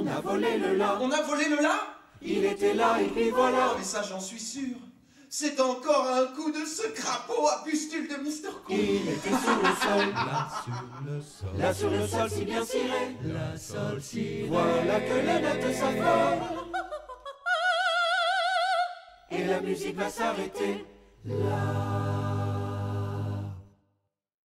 On a volé le là, On a volé le là. Il était là et puis voilà. Mais ça, j'en suis sûr. C'est encore un coup de ce crapaud à pustule de Mr. Cool. Il était sur le sol. Là sur le sol, Là sur le sol, si bien ciré. la sol si Voilà que les notes s'affolent. Et la musique va s'arrêter. Là.